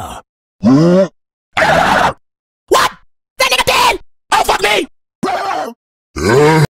What? That nigga dead! Oh, fuck me!